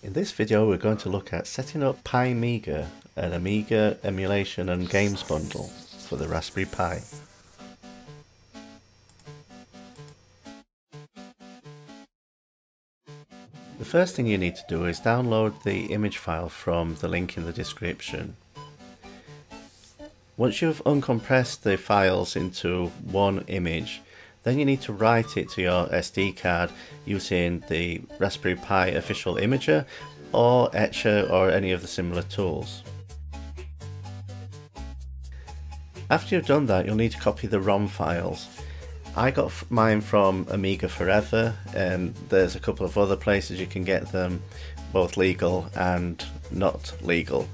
In this video we're going to look at setting up Pimiga, an Amiga emulation and games bundle for the Raspberry Pi. The first thing you need to do is download the image file from the link in the description. Once you've uncompressed the files into one image, then you need to write it to your SD card using the Raspberry Pi official imager or Etcher or any of the similar tools. After you've done that, you'll need to copy the ROM files. I got mine from Amiga Forever, and there's a couple of other places you can get them, both legal and not legal.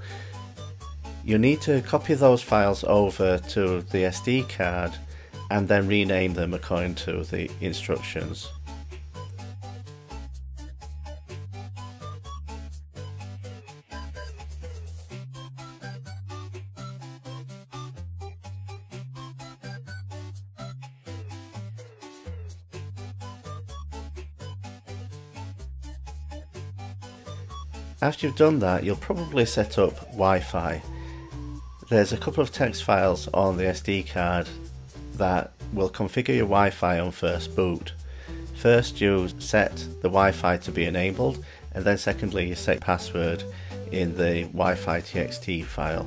You need to copy those files over to the SD card and then rename them according to the instructions. After you've done that, you'll probably set up Wi-Fi. There's a couple of text files on the SD card that will configure your Wi-Fi on first boot. First you set the Wi-Fi to be enabled and then secondly you set password in the Wi-Fi txt file.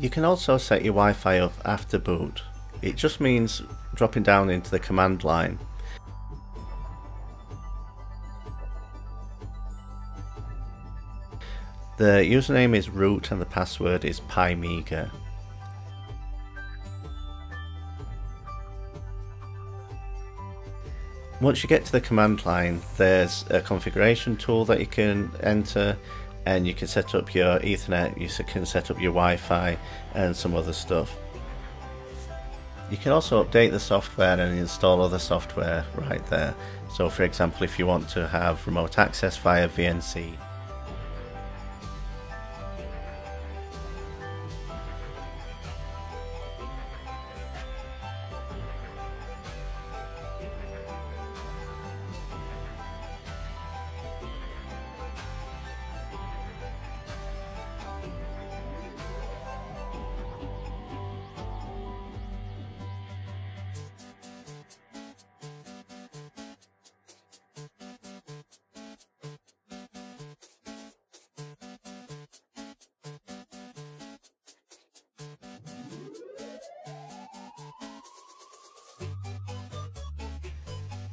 You can also set your Wi-Fi up after boot. It just means dropping down into the command line. The username is root and the password is Pimiga. Once you get to the command line, there's a configuration tool that you can enter and you can set up your Ethernet, you can set up your Wi-Fi and some other stuff. You can also update the software and install other software right there. So for example, if you want to have remote access via VNC,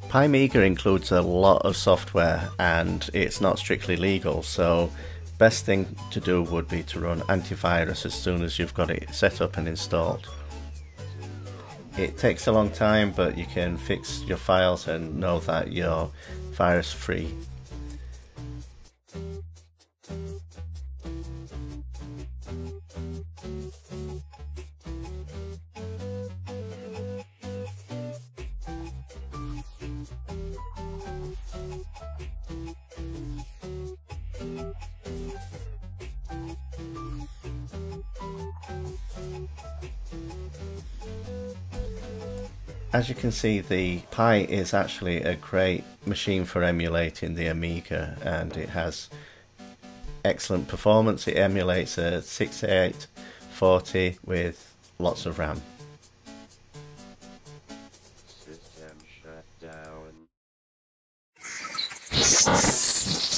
Pimiga includes a lot of software and it's not strictly legal, so best thing to do would be to run antivirus as soon as you've got it set up and installed. It takes a long time, but you can fix your files and know that you're virus free. As you can see the Pi is actually a great machine for emulating the Amiga and it has excellent performance. It emulates a 6840 with lots of RAM. System.